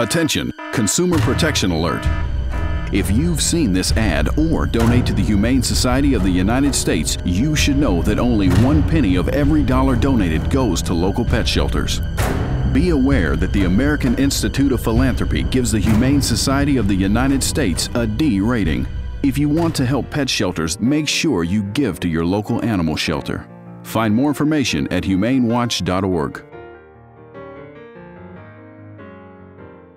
Attention, Consumer Protection Alert. If you've seen this ad or donate to the Humane Society of the United States, you should know that only one penny of every dollar donated goes to local pet shelters. Be aware that the American Institute of Philanthropy gives the Humane Society of the United States a D rating. If you want to help pet shelters, make sure you give to your local animal shelter. Find more information at humanewatch.org.